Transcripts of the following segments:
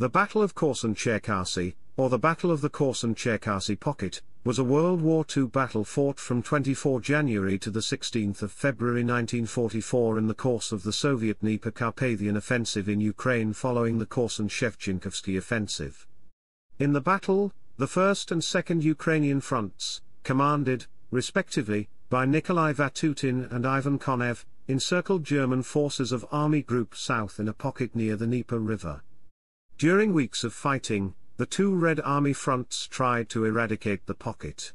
The Battle of Korsun-Cherkasy, or the Battle of the Korsun-Cherkasy Pocket, was a World War II battle fought from 24 January to 16 February 1944 in the course of the Soviet Dnieper-Carpathian Offensive in Ukraine following the Korsun-Shevchenkovsky Offensive. In the battle, the 1st and 2nd Ukrainian fronts, commanded, respectively, by Nikolai Vatutin and Ivan Konev, encircled German forces of Army Group South in a pocket near the Dnieper River. During weeks of fighting, the two Red Army fronts tried to eradicate the pocket.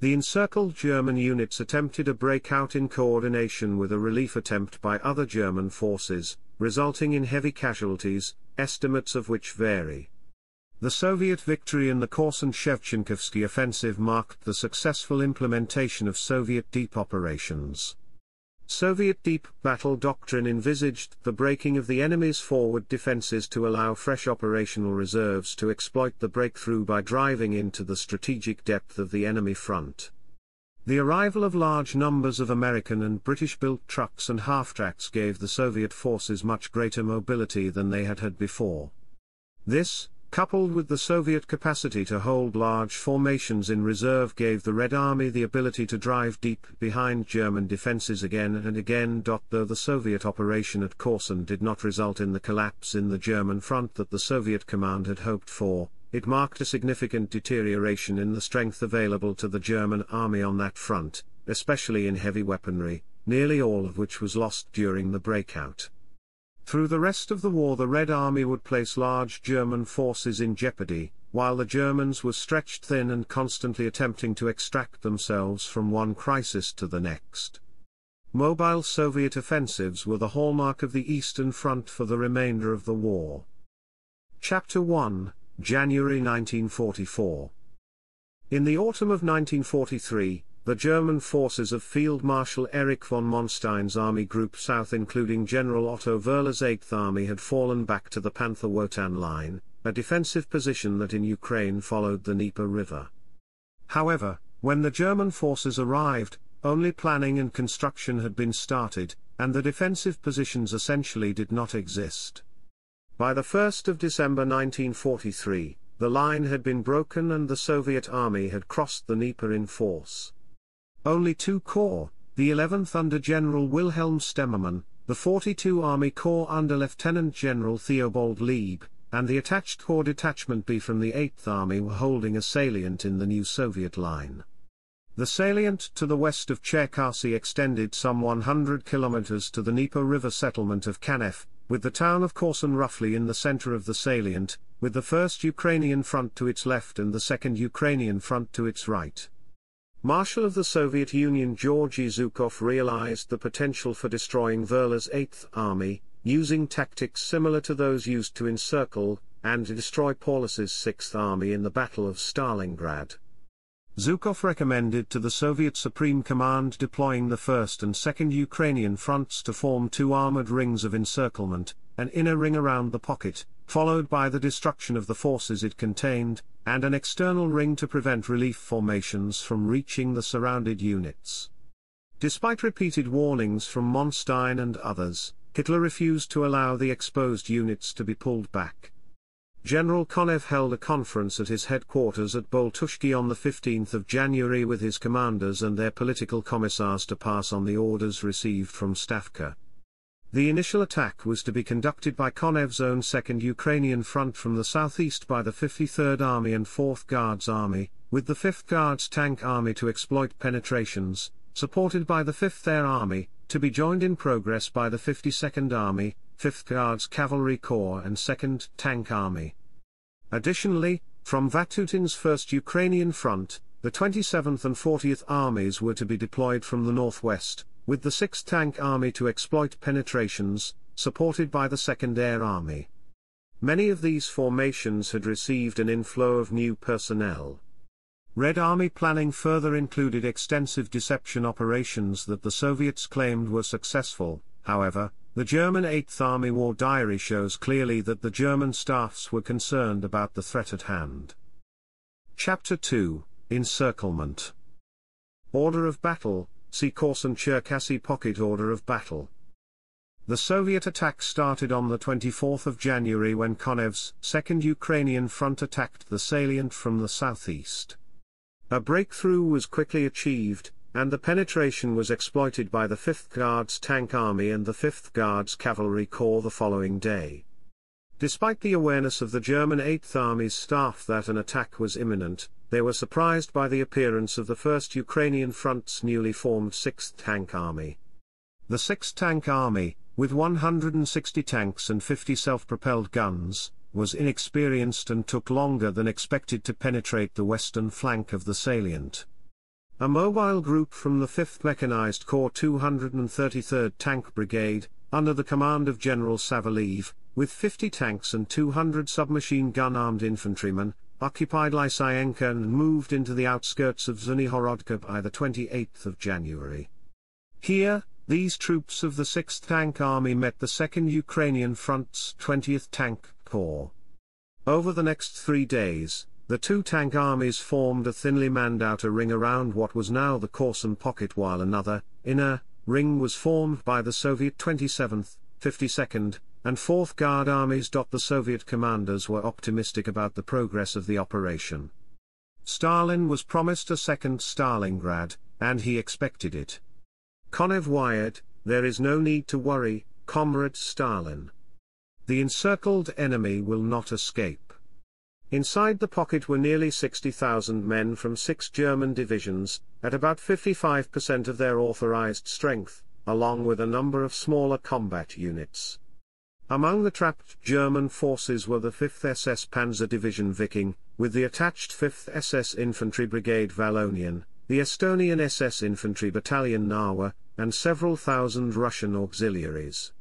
The encircled German units attempted a breakout in coordination with a relief attempt by other German forces, resulting in heavy casualties, estimates of which vary. The Soviet victory in the Korsun-Shevchenkovsky offensive marked the successful implementation of Soviet deep operations. Soviet deep battle doctrine envisaged the breaking of the enemy's forward defenses to allow fresh operational reserves to exploit the breakthrough by driving into the strategic depth of the enemy front. The arrival of large numbers of American and British-built trucks and half-tracks gave the Soviet forces much greater mobility than they had had before. This, coupled with the Soviet capacity to hold large formations in reserve gave the Red Army the ability to drive deep behind German defenses again and again. Though the Soviet operation at Korsun did not result in the collapse in the German front that the Soviet command had hoped for, it marked a significant deterioration in the strength available to the German army on that front, especially in heavy weaponry, nearly all of which was lost during the breakout. Through the rest of the war the Red Army would place large German forces in jeopardy, while the Germans were stretched thin and constantly attempting to extract themselves from one crisis to the next. Mobile Soviet offensives were the hallmark of the Eastern Front for the remainder of the war. Chapter 1, January 1944 In the autumn of 1943, the German forces of Field Marshal Erich von Manstein's Army Group South including General Otto Wöhler's 8th Army had fallen back to the Panther-Wotan line, a defensive position that in Ukraine followed the Dnieper River. However, when the German forces arrived, only planning and construction had been started, and the defensive positions essentially did not exist. By the 1st of December 1943, the line had been broken and the Soviet army had crossed the Dnieper in force. Only two corps, the 11th under General Wilhelm Stemmermann, the 42 Army Corps under Lieutenant General Theobald Lieb, and the attached Corps Detachment B from the 8th Army were holding a salient in the new Soviet line. The salient to the west of Cherkasy extended some 100 kilometers to the Dnieper River settlement of Kanev, with the town of Korsun roughly in the center of the salient, with the 1st Ukrainian front to its left and the 2nd Ukrainian front to its right. Marshal of the Soviet Union Georgy Zhukov realized the potential for destroying Wöhler's Eighth Army, using tactics similar to those used to encircle and destroy Paulus's Sixth Army in the Battle of Stalingrad. Zhukov recommended to the Soviet Supreme Command deploying the 1st and 2nd Ukrainian fronts to form two armored rings of encirclement, an inner ring around the pocket, followed by the destruction of the forces it contained, and an external ring to prevent relief formations from reaching the surrounded units. Despite repeated warnings from Manstein and others, Hitler refused to allow the exposed units to be pulled back. General Konev held a conference at his headquarters at Boltushki on the 15th of January with his commanders and their political commissars to pass on the orders received from Stavka. The initial attack was to be conducted by Konev's own 2nd Ukrainian front from the southeast by the 53rd Army and 4th Guards Army, with the 5th Guards Tank Army to exploit penetrations, supported by the 5th Air Army, to be joined in progress by the 52nd Army, 5th Guards Cavalry Corps and 2nd Tank Army. Additionally, from Vatutin's 1st Ukrainian front, the 27th and 40th Armies were to be deployed from the northwest, with the 6th Tank Army to exploit penetrations, supported by the 2nd Air Army. Many of these formations had received an inflow of new personnel. Red Army planning further included extensive deception operations that the Soviets claimed were successful, however, the German 8th Army War Diary shows clearly that the German staffs were concerned about the threat at hand. Chapter 2 Encirclement Order of Battle See Korsun-Cherkasy Pocket Order of Battle. The Soviet attack started on the 24th of January when Konev's 2nd Ukrainian Front attacked the salient from the southeast. A breakthrough was quickly achieved, and the penetration was exploited by the 5th Guards Tank Army and the 5th Guards Cavalry Corps the following day. Despite the awareness of the German 8th Army's staff that an attack was imminent, they were surprised by the appearance of the 1st Ukrainian Front's newly formed 6th Tank Army. The 6th Tank Army, with 160 tanks and 50 self-propelled guns, was inexperienced and took longer than expected to penetrate the western flank of the salient. A mobile group from the 5th Mechanized Corps 233rd Tank Brigade, under the command of General Saveliev, with 50 tanks and 200 submachine gun-armed infantrymen, occupied Lysianka and moved into the outskirts of Zvenihorodka by the 28th of January. Here, these troops of the 6th Tank Army met the 2nd Ukrainian Front's 20th Tank Corps. Over the next three days, the two tank armies formed a thinly manned outer ring around what was now the Korsun pocket while another, inner, ring was formed by the Soviet 27th, 52nd, and 4th Guard armies. The Soviet commanders were optimistic about the progress of the operation. Stalin was promised a second Stalingrad, and he expected it. Konev wired, there is no need to worry, Comrade Stalin. The encircled enemy will not escape. Inside the pocket were nearly 60,000 men from six German divisions, at about 55% of their authorized strength, along with a number of smaller combat units. Among the trapped German forces were the 5th SS Panzer Division Viking, with the attached 5th SS Infantry Brigade Wallonien, the Estonian SS Infantry Battalion Narwa, and several thousand Russian auxiliaries.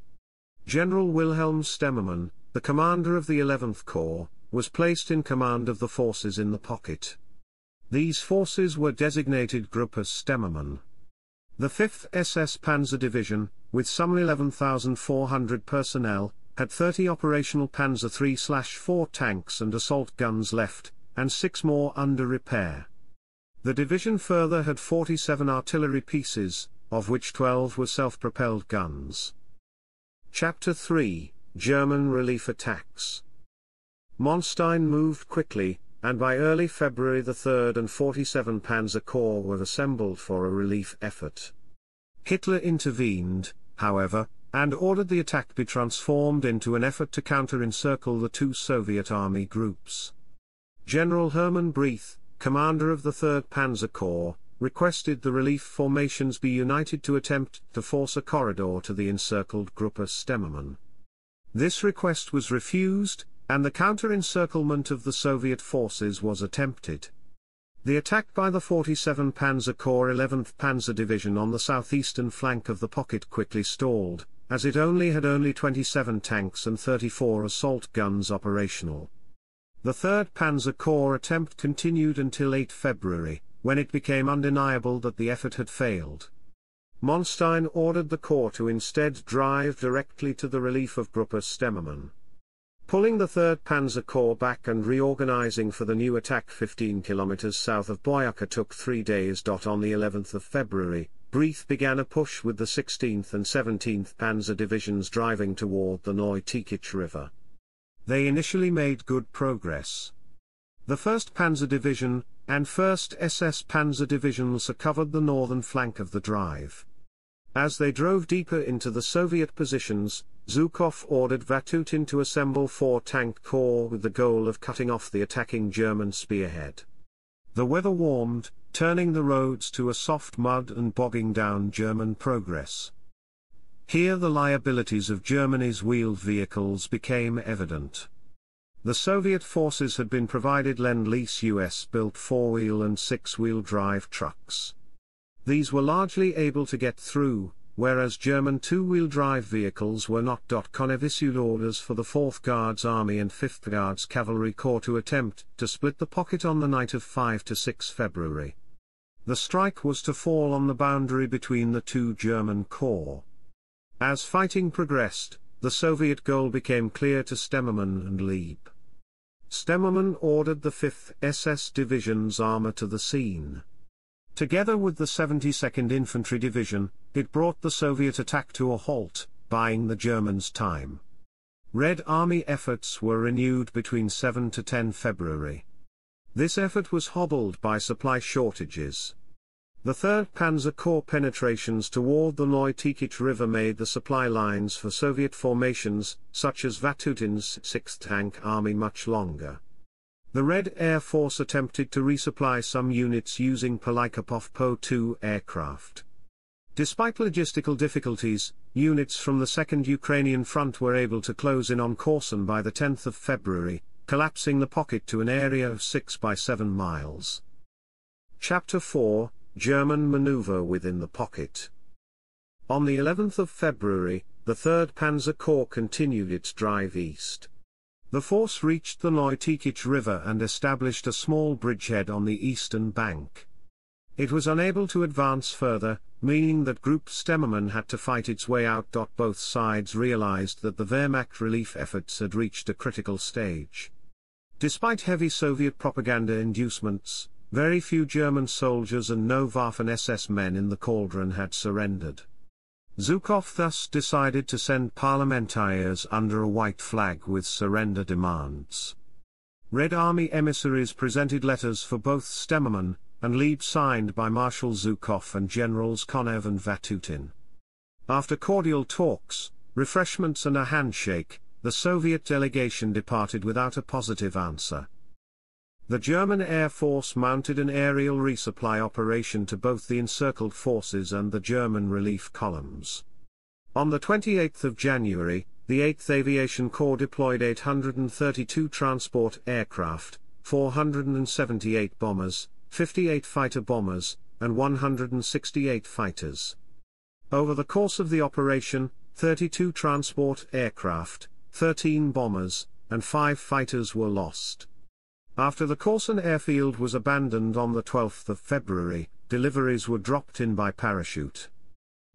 General Wilhelm Stemmermann, the commander of the 11th Corps, was placed in command of the forces in the pocket. These forces were designated Gruppe Stemmermann. The 5th SS Panzer Division, with some 11,400 personnel, had 30 operational Panzer III-4 tanks and assault guns left, and six more under repair. The division further had 47 artillery pieces, of which 12 were self-propelled guns. Chapter 3, German Relief Attacks Manstein moved quickly, and by early February the 3rd and 47 Panzer Corps were assembled for a relief effort. Hitler intervened, however, and ordered the attack be transformed into an effort to counter-encircle the two Soviet army groups. General Hermann Breith, commander of the 3rd Panzer Corps, requested the relief formations be united to attempt to force a corridor to the encircled Gruppe Stemmermann. This request was refused, and the counter-encirclement of the Soviet forces was attempted. The attack by the 47 Panzer Corps 11th Panzer Division on the southeastern flank of the pocket quickly stalled, as it only had only 27 tanks and 34 assault guns operational. The 3rd Panzer Corps attempt continued until 8 February, when it became undeniable that the effort had failed. Manstein ordered the Corps to instead drive directly to the relief of Gruppe Stemmermann. Pulling the 3rd Panzer Corps back and reorganizing for the new attack 15 kilometers south of Boyarka took three days. On the 11th of February, Breith began a push with the 16th and 17th Panzer Divisions driving toward the Noy Tikich River. They initially made good progress. The 1st Panzer Division, and 1st SS Panzer Divisions covered the northern flank of the drive. As they drove deeper into the Soviet positions, Zhukov ordered Vatutin to assemble four tank corps with the goal of cutting off the attacking German spearhead. The weather warmed, turning the roads to a soft mud and bogging down German progress. Here the liabilities of Germany's wheeled vehicles became evident. The Soviet forces had been provided Lend-Lease US-built four-wheel and six-wheel drive trucks. These were largely able to get through, whereas German two-wheel drive vehicles were not. Konev issued orders for the 4th Guards Army and 5th Guards Cavalry Corps to attempt to split the pocket on the night of 5 to 6 February. The strike was to fall on the boundary between the two German corps. As fighting progressed, the Soviet goal became clear to Stemmermann and Lieb. Stemmermann ordered the 5th SS Division's armor to the scene. Together with the 72nd Infantry Division, it brought the Soviet attack to a halt, buying the Germans time. Red Army efforts were renewed between 7 to 10 February. This effort was hobbled by supply shortages. The 3rd Panzer Corps penetrations toward the Noy-Tikich River made the supply lines for Soviet formations, such as Vatutin's 6th Tank Army much longer. The Red Air Force attempted to resupply some units using Polikarpov Po-2 aircraft. Despite logistical difficulties, units from the Second Ukrainian Front were able to close in on Korsun by the 10th of February, collapsing the pocket to an area of 6 by 7 miles. Chapter 4 German Maneuver within the pocket. On the 11th of February, the 3rd Panzer Corps continued its drive east. The force reached the Noy-Tikich River and established a small bridgehead on the eastern bank. It was unable to advance further, meaning that Group Stemmermann had to fight its way out. Both sides realized that the Wehrmacht relief efforts had reached a critical stage. Despite heavy Soviet propaganda inducements, very few German soldiers and no Waffen SS men in the cauldron had surrendered. Zhukov thus decided to send parliamentarians under a white flag with surrender demands. Red Army emissaries presented letters for both Stemmermann, and Lieb signed by Marshal Zhukov and Generals Konev and Vatutin. After cordial talks, refreshments and a handshake, the Soviet delegation departed without a positive answer. The German Air Force mounted an aerial resupply operation to both the encircled forces and the German relief columns. On the 28th of January, the 8th Aviation Corps deployed 832 transport aircraft, 478 bombers, 58 fighter bombers, and 168 fighters. Over the course of the operation, 32 transport aircraft, 13 bombers, and 5 fighters were lost. After the Korsun airfield was abandoned on the 12th of February, deliveries were dropped in by parachute.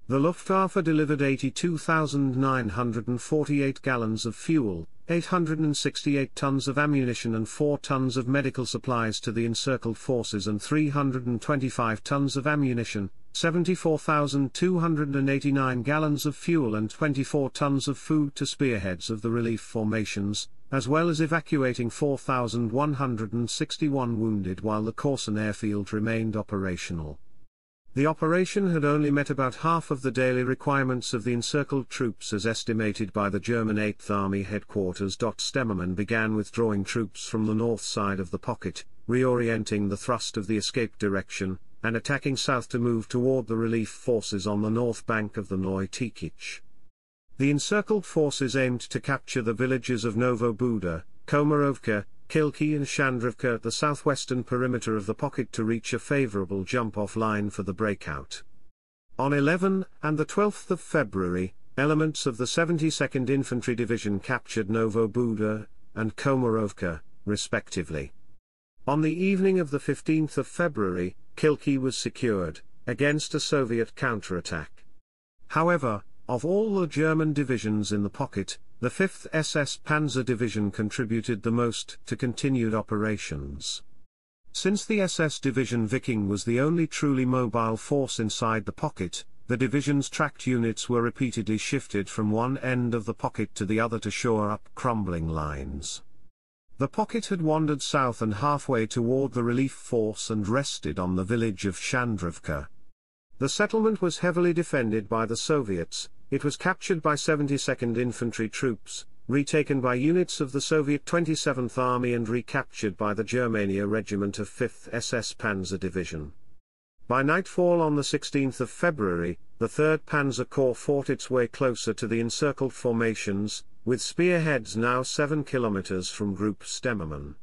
The Luftwaffe delivered 82,948 gallons of fuel, 868 tons of ammunition and 4 tons of medical supplies to the encircled forces and 325 tons of ammunition, 74,289 gallons of fuel and 24 tons of food to spearheads of the relief formations, as well as evacuating 4,161 wounded while the Korsun airfield remained operational. The operation had only met about half of the daily requirements of the encircled troops as estimated by the German 8th Army headquarters. Stemmermann began withdrawing troops from the north side of the pocket, reorienting the thrust of the escape direction, and attacking south to move toward the relief forces on the north bank of the Noy-Tikich. The encircled forces aimed to capture the villages of Novo Buda, Komarovka, Kilki and Shandrovka at the southwestern perimeter of the pocket to reach a favorable jump-off line for the breakout. On 11 and the 12th of February, elements of the 72nd Infantry Division captured Novo Buda and Komarovka, respectively. On the evening of the 15th of February, Kilki was secured, against a Soviet counterattack. However, of all the German divisions in the pocket, the 5th SS Panzer Division contributed the most to continued operations. Since the SS Division Viking was the only truly mobile force inside the pocket, the division's tracked units were repeatedly shifted from one end of the pocket to the other to shore up crumbling lines. The pocket had wandered south and halfway toward the relief force and rested on the village of Shandrovka. The settlement was heavily defended by the Soviets, it was captured by 72nd Infantry troops, retaken by units of the Soviet 27th Army and recaptured by the Germania Regiment of 5th SS Panzer Division. By nightfall on the 16th of February, the 3rd Panzer Corps fought its way closer to the encircled formations, with spearheads now 7 kilometers from Group Stemmermann.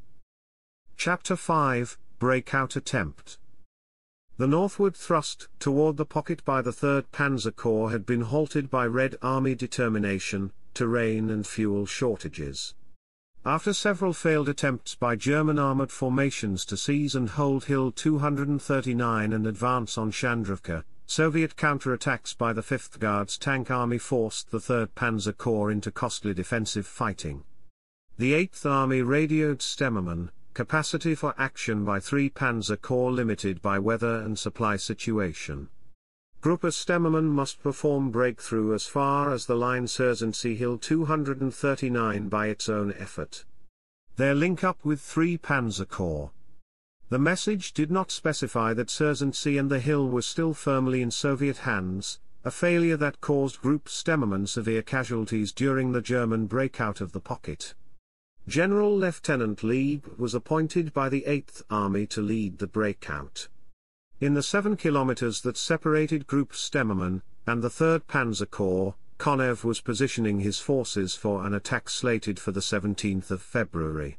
Chapter 5 Breakout Attempt the northward thrust toward the pocket by the 3rd Panzer Corps had been halted by Red Army determination, terrain and fuel shortages. After several failed attempts by German armored formations to seize and hold Hill 239 and advance on Shandrovka, Soviet counterattacks by the 5th Guards Tank Army forced the 3rd Panzer Corps into costly defensive fighting. The 8th Army radioed Stemmermann, capacity for action by 3 Panzer Corps limited by weather and supply situation. Gruppe Stemmermann must perform breakthrough as far as the line Dzhurzhentsy Hill 239 by its own effort. Their link up with 3 Panzer Corps. The message did not specify that Dzhurzhentsy and the hill were still firmly in Soviet hands, a failure that caused Group Stemmermann severe casualties during the German breakout of the pocket. General Lieutenant Lieb was appointed by the 8th Army to lead the breakout. In the seven kilometers that separated Group Stemmermann and the 3rd Panzer Corps, Konev was positioning his forces for an attack slated for the 17th of February.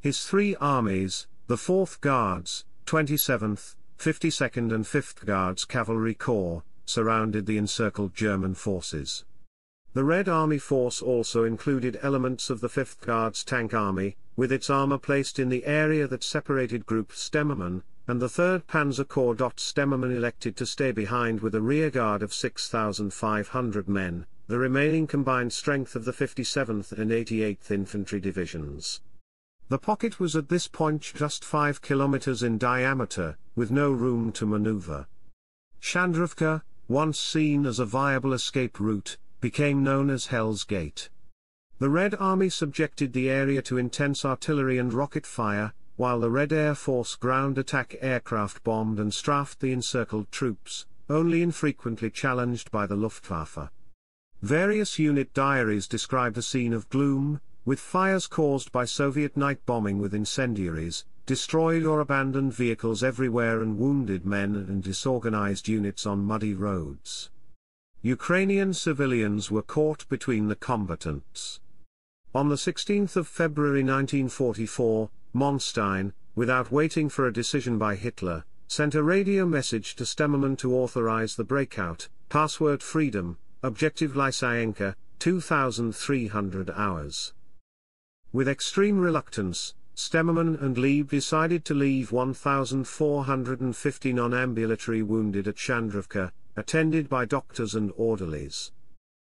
His three armies, the 4th Guards, 27th, 52nd and 5th Guards Cavalry Corps, surrounded the encircled German forces. The Red Army force also included elements of the 5th Guards Tank Army, with its armor placed in the area that separated Group Stemmermann and the 3rd Panzer Corps. Stemmermann elected to stay behind with a rear guard of 6,500 men, the remaining combined strength of the 57th and 88th Infantry Divisions. The pocket was at this point just 5 kilometers in diameter, with no room to maneuver. Shandrovka, once seen as a viable escape route, became known as Hell's Gate. The Red Army subjected the area to intense artillery and rocket fire, while the Red Air Force ground attack aircraft bombed and strafed the encircled troops, only infrequently challenged by the Luftwaffe. Various unit diaries describe a scene of gloom, with fires caused by Soviet night bombing with incendiaries, destroyed or abandoned vehicles everywhere and wounded men and disorganized units on muddy roads. Ukrainian civilians were caught between the combatants. On the 16th of February 1944, Manstein, without waiting for a decision by Hitler, sent a radio message to Stemmermann to authorize the breakout, password freedom, objective Lysyanka, 2300 hours. With extreme reluctance, Stemmermann and Lieb decided to leave 1,450 non-ambulatory wounded at Shandrovka, attended by doctors and orderlies.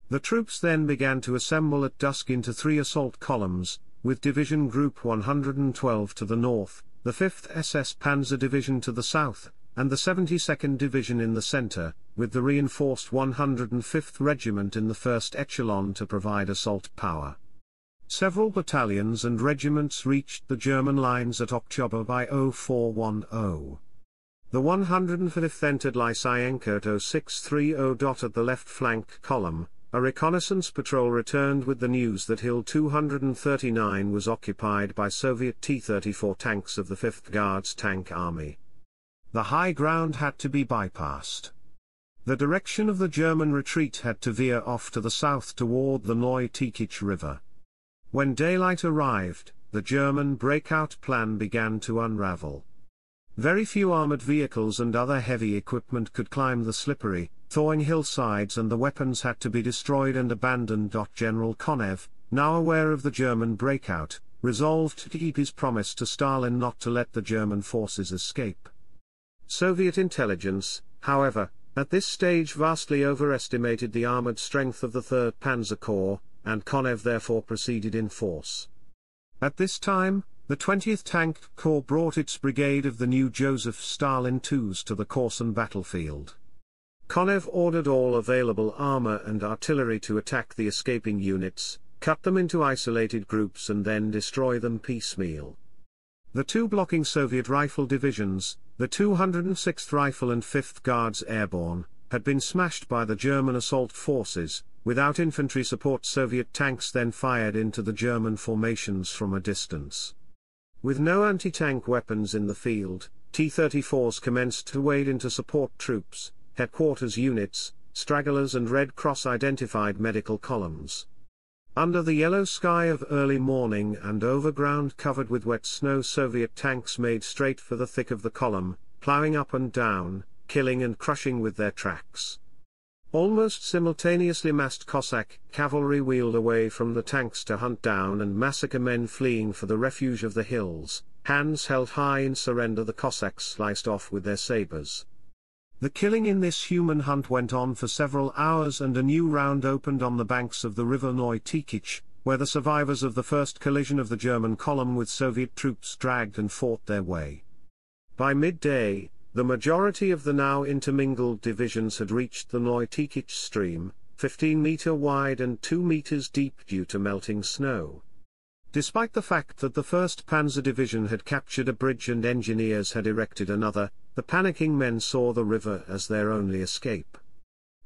The troops then began to assemble at dusk into three assault columns, with Division Group 112 to the north, the 5th SS Panzer Division to the south, and the 72nd Division in the center, with the reinforced 105th Regiment in the first echelon to provide assault power. Several battalions and regiments reached the German lines at Oktyabr by 0410. The 105th entered Lysyanka at 0630. At the left flank column, a reconnaissance patrol returned with the news that Hill 239 was occupied by Soviet T-34 tanks of the 5th Guards Tank Army. The high ground had to be bypassed. The direction of the German retreat had to veer off to the south toward the Noy Tikich River. When daylight arrived, the German breakout plan began to unravel. Very few armored vehicles and other heavy equipment could climb the slippery, thawing hillsides and the weapons had to be destroyed and abandoned. General Konev, now aware of the German breakout, resolved to keep his promise to Stalin not to let the German forces escape. Soviet intelligence, however, at this stage vastly overestimated the armored strength of the 3rd Panzer Corps, and Konev therefore proceeded in force. At this time, the 20th Tank Corps brought its brigade of the new Joseph Stalin IIs to the Korsun battlefield. Konev ordered all available armor and artillery to attack the escaping units, cut them into isolated groups and then destroy them piecemeal. The two blocking Soviet rifle divisions, the 206th Rifle and 5th Guards Airborne, had been smashed by the German assault forces, without infantry support Soviet tanks then fired into the German formations from a distance. With no anti-tank weapons in the field, T-34s commenced to wade into support troops, headquarters units, stragglers and Red Cross identified medical columns. Under the yellow sky of early morning and over ground covered with wet snow Soviet tanks made straight for the thick of the column, plowing up and down, killing and crushing with their tracks. Almost simultaneously massed Cossack cavalry wheeled away from the tanks to hunt down and massacre men fleeing for the refuge of the hills, hands held high in surrender the Cossacks sliced off with their sabers. The killing in this human hunt went on for several hours and a new round opened on the banks of the river Noy Tikich, where the survivors of the first collision of the German column with Soviet troops dragged and fought their way. By midday, the majority of the now intermingled divisions had reached the Neutikich stream, 15 meter wide and 2 meters deep due to melting snow. Despite the fact that the 1st Panzer Division had captured a bridge and engineers had erected another, the panicking men saw the river as their only escape.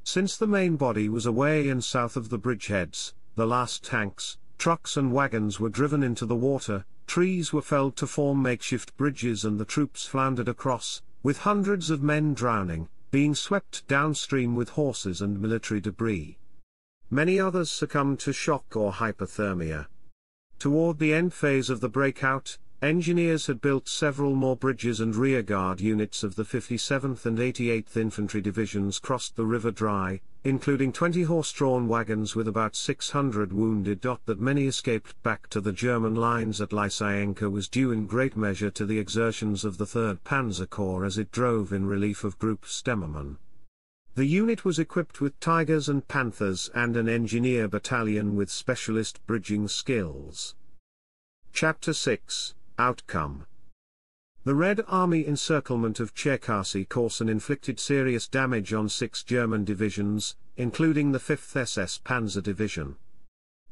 Since the main body was away and south of the bridgeheads, the last tanks, trucks and wagons were driven into the water, trees were felled to form makeshift bridges and the troops floundered across, with hundreds of men drowning, being swept downstream with horses and military debris. Many others succumbed to shock or hypothermia. Toward the end phase of the breakout, engineers had built several more bridges and rearguard units of the 57th and 88th Infantry Divisions crossed the river dry, including 20 horse-drawn wagons with about 600 wounded. That many escaped back to the German lines at Lysyanka was due in great measure to the exertions of the 3rd Panzer Corps as it drove in relief of Group Stemmermann. The unit was equipped with Tigers and Panthers and an engineer battalion with specialist bridging skills. Chapter 6 Outcome The Red Army encirclement of Cherkasy Korsun inflicted serious damage on six German divisions, including the 5th SS Panzer Division.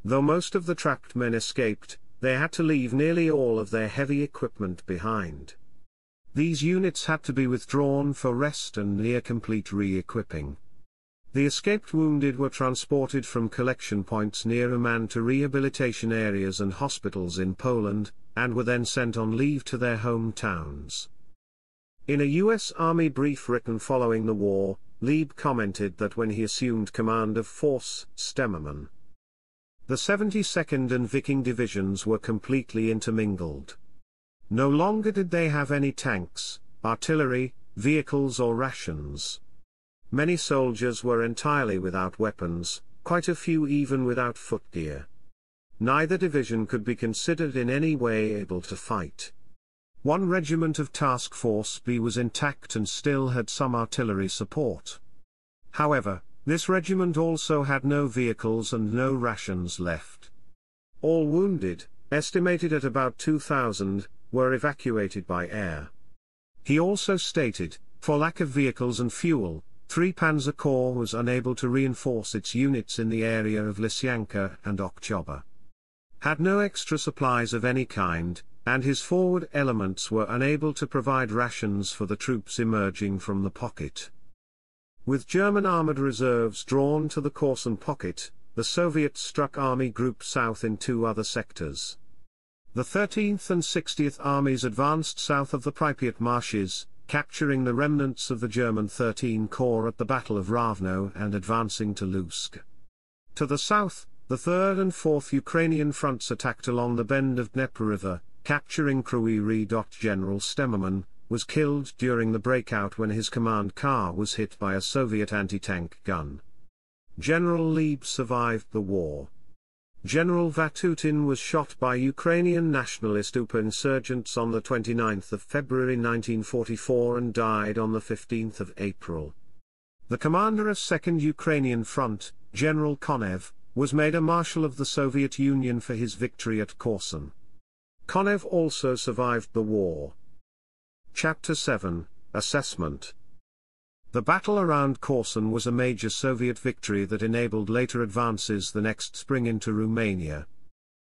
Though most of the trapped men escaped, they had to leave nearly all of their heavy equipment behind. These units had to be withdrawn for rest and near complete re-equipping. The escaped wounded were transported from collection points near Uman to rehabilitation areas and hospitals in Poland, and were then sent on leave to their hometowns. In a U.S. Army brief written following the war, Lieb commented that when he assumed command of Force Stemmermann, the 72nd and Viking divisions were completely intermingled. No longer did they have any tanks, artillery, vehicles or rations. Many soldiers were entirely without weapons, quite a few even without footgear. Neither division could be considered in any way able to fight. One regiment of Task Force B was intact and still had some artillery support. However, this regiment also had no vehicles and no rations left. All wounded, estimated at about 2,000, were evacuated by air. He also stated, for lack of vehicles and fuel, 3 Panzer Corps was unable to reinforce its units in the area of Lysyanka and Oktyabr. Had no extra supplies of any kind, and his forward elements were unable to provide rations for the troops emerging from the pocket. With German armored reserves drawn to the Korsun pocket, the Soviets struck Army Group South in two other sectors. The 13th and 60th Armies advanced south of the Pripyat marshes, capturing the remnants of the German 13 Corps at the Battle of Rovno and advancing to Lutsk. To the south, the 3rd and 4th Ukrainian fronts attacked along the bend of Dnieper River, capturing Kryvyi Rih. General Stemmermann was killed during the breakout when his command car was hit by a Soviet anti-tank gun. General Lieb survived the war. General Vatutin was shot by Ukrainian nationalist UPA insurgents on 29 February 1944 and died on 15 April. The commander of 2nd Ukrainian Front, General Konev, was made a Marshal of the Soviet Union for his victory at Korsun. Konev also survived the war. Chapter 7 Assessment the battle around Korsun was a major Soviet victory that enabled later advances the next spring into Romania.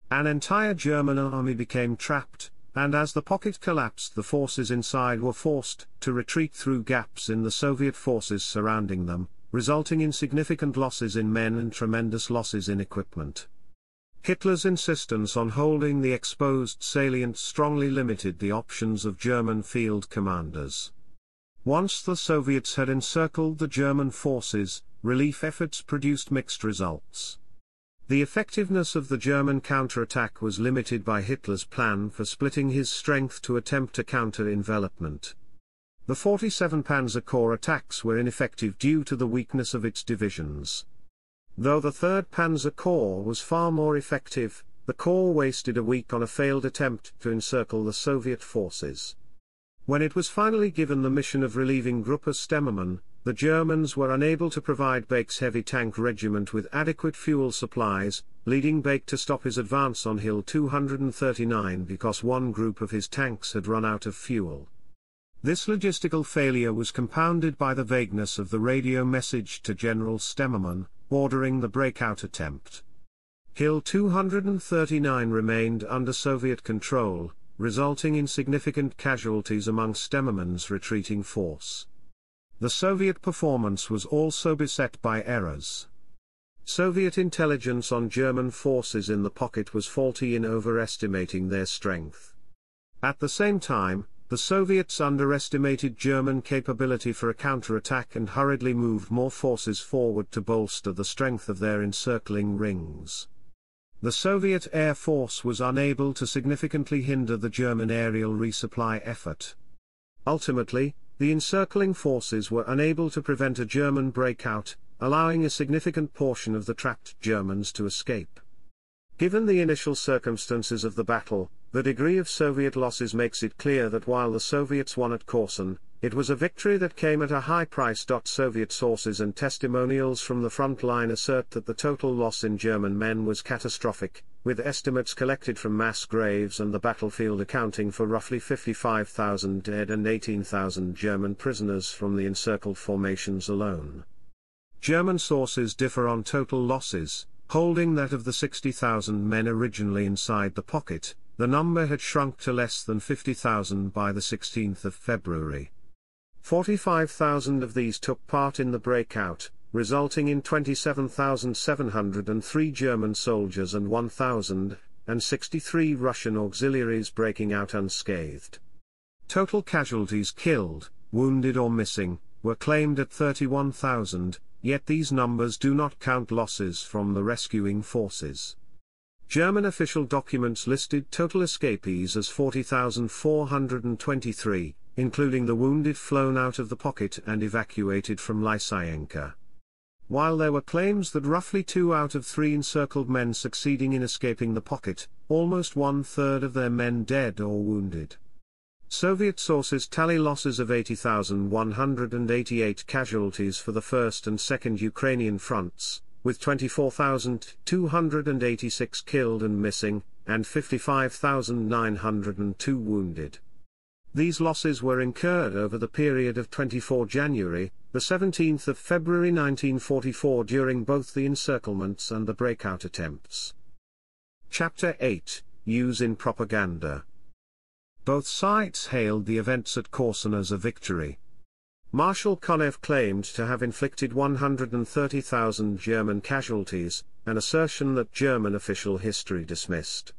An entire German army became trapped, and as the pocket collapsed the forces inside were forced to retreat through gaps in the Soviet forces surrounding them, resulting in significant losses in men and tremendous losses in equipment. Hitler's insistence on holding the exposed salient strongly limited the options of German field commanders. Once the Soviets had encircled the German forces, relief efforts produced mixed results. The effectiveness of the German counterattack was limited by Hitler's plan for splitting his strength to attempt a counter-envelopment. The 47 Panzer Corps attacks were ineffective due to the weakness of its divisions. Though the 3rd Panzer Corps was far more effective, the Corps wasted a week on a failed attempt to encircle the Soviet forces. When it was finally given the mission of relieving Gruppe Stemmermann, the Germans were unable to provide Bake's heavy tank regiment with adequate fuel supplies, leading Bake to stop his advance on Hill 239 because one group of his tanks had run out of fuel. This logistical failure was compounded by the vagueness of the radio message to General Stemmermann, ordering the breakout attempt. Hill 239 remained under Soviet control, resulting in significant casualties among Stemmermann's retreating force. The Soviet performance was also beset by errors. Soviet intelligence on German forces in the pocket was faulty in overestimating their strength. At the same time, the Soviets underestimated German capability for a counterattack and hurriedly moved more forces forward to bolster the strength of their encircling rings. The Soviet Air Force was unable to significantly hinder the German aerial resupply effort. Ultimately, the encircling forces were unable to prevent a German breakout, allowing a significant portion of the trapped Germans to escape. Given the initial circumstances of the battle, the degree of Soviet losses makes it clear that while the Soviets won at Korsun, it was a victory that came at a high price. Soviet sources and testimonials from the front line assert that the total loss in German men was catastrophic, with estimates collected from mass graves and the battlefield accounting for roughly 55,000 dead and 18,000 German prisoners from the encircled formations alone. German sources differ on total losses, holding that of the 60,000 men originally inside the pocket, the number had shrunk to less than 50,000 by the 16th of February. 45,000 of these took part in the breakout, resulting in 27,703 German soldiers and 1,063 Russian auxiliaries breaking out unscathed. Total casualties killed, wounded or missing, were claimed at 31,000, yet these numbers do not count losses from the rescuing forces. German official documents listed total escapees as 40,423, including the wounded flown out of the pocket and evacuated from Lysyanka. While there were claims that roughly two out of three encircled men succeeding in escaping the pocket, almost one third of their men dead or wounded. Soviet sources tally losses of 80,188 casualties for the First and Second Ukrainian fronts, with 24,286 killed and missing, and 55,902 wounded. These losses were incurred over the period of 24 January, the 17th of February 1944 during both the encirclements and the breakout attempts. Chapter 8 Use in Propaganda Both sides hailed the events at Korsun as a victory. Marshal Konev claimed to have inflicted 130,000 German casualties, an assertion that German official history dismissed.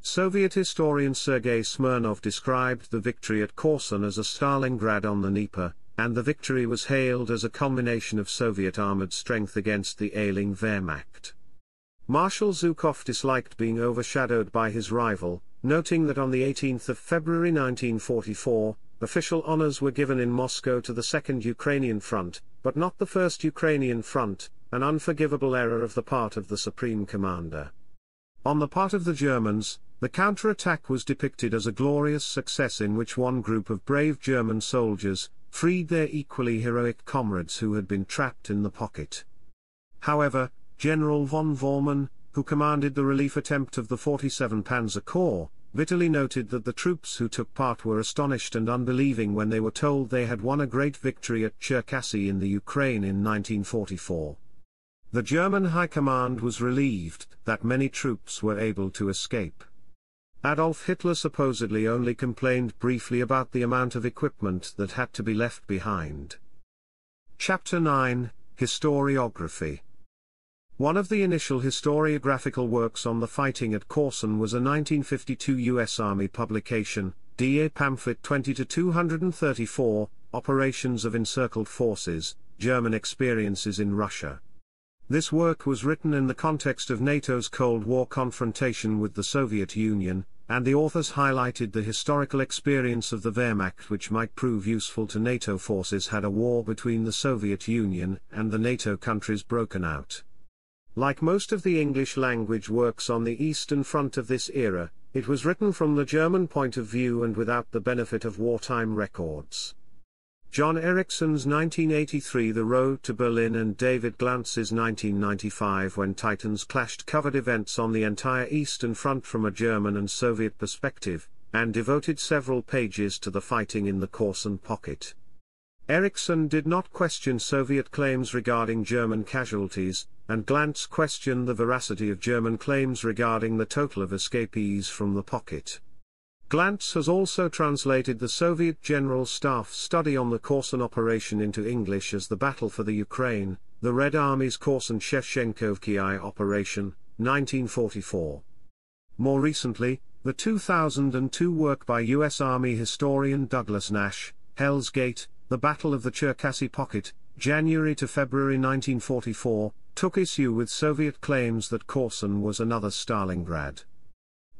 Soviet historian Sergei Smirnov described the victory at Korsun as a Stalingrad on the Dnieper, and the victory was hailed as a culmination of Soviet armored strength against the ailing Wehrmacht. Marshal Zhukov disliked being overshadowed by his rival, noting that on the 18th of February 1944, Official honors were given in Moscow to the Second Ukrainian Front, but not the First Ukrainian Front, an unforgivable error of the part of the Supreme Commander. On the part of the Germans, the counterattack was depicted as a glorious success in which one group of brave German soldiers freed their equally heroic comrades who had been trapped in the pocket. However, General von Vormann, who commanded the relief attempt of the 47 Panzer Corps, bitterly noted that the troops who took part were astonished and unbelieving when they were told they had won a great victory at Cherkasy in the Ukraine in 1944. The German High Command was relieved that many troops were able to escape. Adolf Hitler supposedly only complained briefly about the amount of equipment that had to be left behind. Chapter 9 Historiography one of the initial historiographical works on the fighting at Korsun was a 1952 U.S. Army publication, DA Pamphlet 20-234, Operations of Encircled Forces, German Experiences in Russia. This work was written in the context of NATO's Cold War confrontation with the Soviet Union, and the authors highlighted the historical experience of the Wehrmacht which might prove useful to NATO forces had a war between the Soviet Union and the NATO countries broken out. Like most of the English language works on the Eastern Front of this era, it was written from the German point of view and without the benefit of wartime records. John Erickson's 1983 The Road to Berlin and David Glantz's 1995 When Titans Clashed covered events on the entire Eastern Front from a German and Soviet perspective, and devoted several pages to the fighting in the Korsun pocket. Erickson did not question Soviet claims regarding German casualties, and Glantz questioned the veracity of German claims regarding the total of escapees from the pocket. Glantz has also translated the Soviet General Staff study on the Korsun operation into English as The Battle for the Ukraine, the Red Army's Korsun-Shevchenkovsky operation, 1944. More recently, the 2002 work by U.S. Army historian Douglas Nash, Hell's Gate, The Battle of the Cherkasy Pocket, January to February 1944, took issue with Soviet claims that Korsun was another Stalingrad.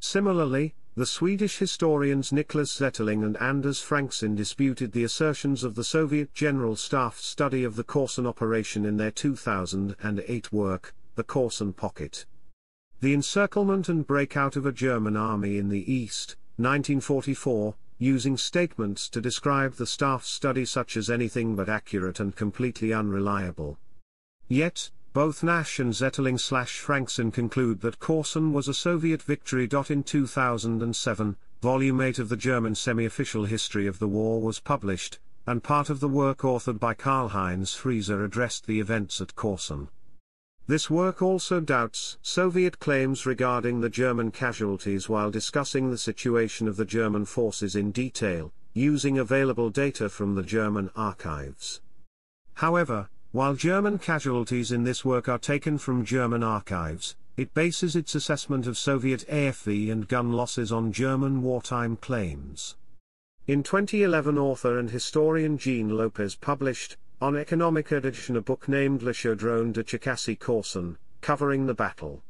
Similarly, the Swedish historians Niklas Zetterling and Anders Frankson disputed the assertions of the Soviet General Staff study of the Korsun operation in their 2008 work, The Korsun Pocket. The encirclement and breakout of a German army in the East, 1944, using statements to describe the staff study such as anything but accurate and completely unreliable. Yet, both Nash and Zetterling slash Frankson conclude that Korsun was a Soviet victory. In 2007, Volume 8 of the German semi-official history of the war was published, and part of the work authored by Karl-Heinz Frieser addressed the events at Korsun. This work also doubts Soviet claims regarding the German casualties while discussing the situation of the German forces in detail, using available data from the German archives. However, while German casualties in this work are taken from German archives, it bases its assessment of Soviet AFV and gun losses on German wartime claims. In 2011 author and historian Jean Lopez published, on Economica Edition a book named Le Chaudron de Cherkasy Korsun, covering the battle.